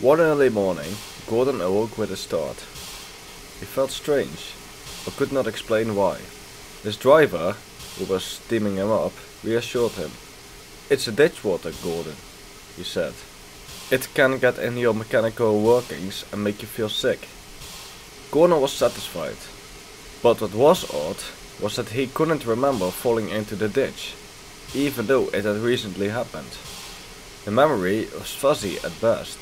One early morning, Gordon awoke with a start. He felt strange, but could not explain why. His driver, who was steaming him up, reassured him. It's a ditch water, Gordon, he said. It can get in your mechanical workings and make you feel sick. Gordon was satisfied, but what was odd was that he couldn't remember falling into the ditch, even though it had recently happened. The memory was fuzzy at best.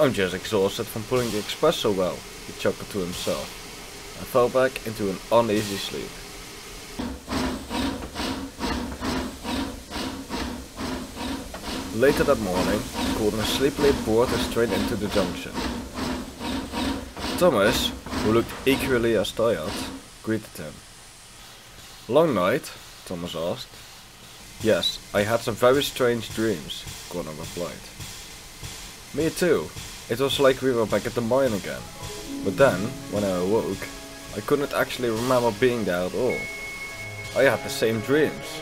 I'm just exhausted from pulling the express so well, he chuckled to himself, and fell back into an uneasy sleep. Later that morning, Gordon sleepily boarded his train into the junction. Thomas, who looked equally as tired, greeted him. Long night? Thomas asked. Yes, I had some very strange dreams, Gordon replied. Me too. It was like we were back at the mine again. But then, when I awoke, I couldn't actually remember being there at all. I had the same dreams.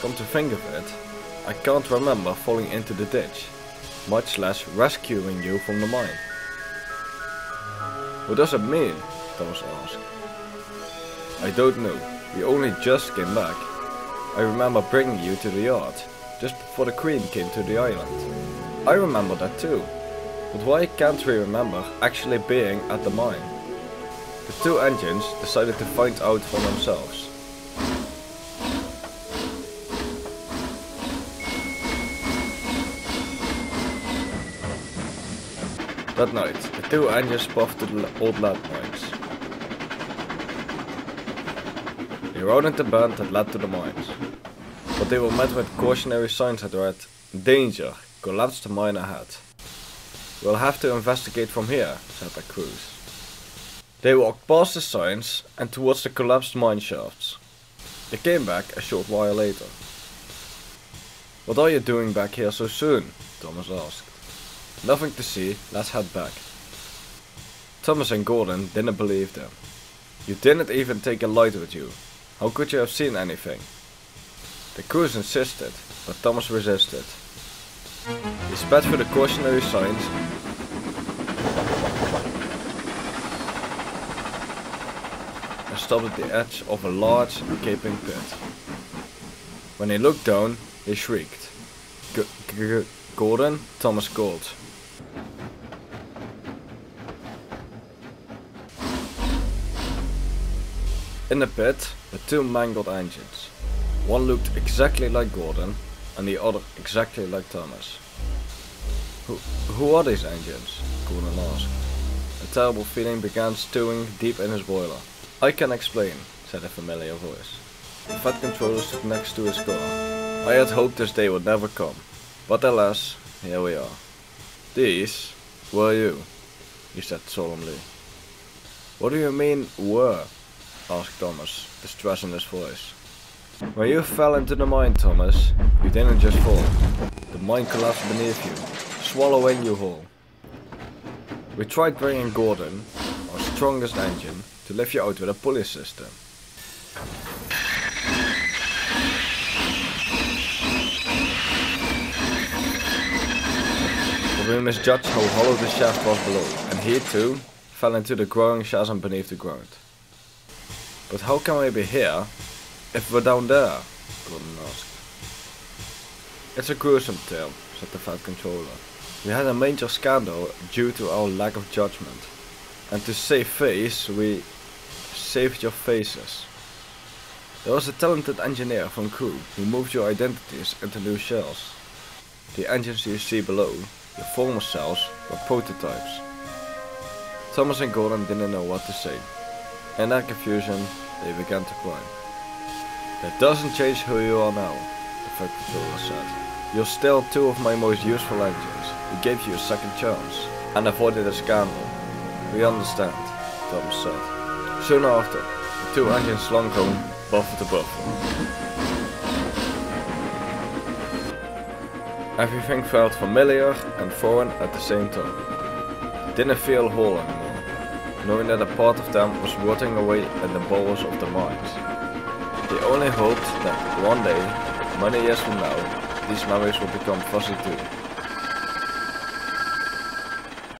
Come to think of it, I can't remember falling into the ditch, much less rescuing you from the mine. What does it mean? Thomas asked. I don't know. We only just came back. I remember bringing you to the yard, just before the queen came to the island. I remember that too. But why can't we remember actually being at the mine? The two engines decided to find out for themselves. That night, the two engines puffed to the old landmines. They rode into the bend that led to the mines. But they were met with cautionary signs that read, Danger, collapsed mine ahead. We'll have to investigate from here, said the crews. They walked past the signs and towards the collapsed mine shafts. They came back a short while later. What are you doing back here so soon? Thomas asked. Nothing to see, let's head back. Thomas and Gordon didn't believe them. You didn't even take a light with you. How could you have seen anything? The crews insisted, but Thomas resisted. He spat for the cautionary signs and stopped at the edge of a large gaping pit. When he looked down, he shrieked. G G Gordon, Thomas called. In the pit were two mangled engines. One looked exactly like Gordon and the other exactly like Thomas. Who, who are these engines? Gordon asked. A terrible feeling began stewing deep in his boiler. I can explain, said a familiar voice. The Fat controller stood next to his car. I had hoped this day would never come, but alas, here we are. These were you, he said solemnly. What do you mean, were? asked Thomas, distress in his voice. When you fell into the mine, Thomas, you didn't just fall. The mine collapsed beneath you, swallowing you whole. We tried bringing Gordon, our strongest engine, to lift you out with a pulley system. But we misjudged how hollow the shaft was below, and he too fell into the growing chasm beneath the ground. But how can we be here if we're down there? Gordon asked. It's a gruesome tale, said the Fat Controller. We had a major scandal due to our lack of judgment. And to save face, we saved your faces. There was a talented engineer from Crewe who moved your identities into new shells. The engines you see below, your former cells, were prototypes. Thomas and Gordon didn't know what to say. In that confusion, they began to cry. That doesn't change who you are now, the Controller said. You're still two of my most useful engines. We gave you a second chance and avoided a scandal. We understand, Thomas said. Soon after, the two engines slunk home, buffer to buffer. Everything felt familiar and foreign at the same time. It didn't feel whole anymore, knowing that a part of them was rotting away in the bowels of the mines. They only hoped that one day, many years from now, these memories will become fuzzy too.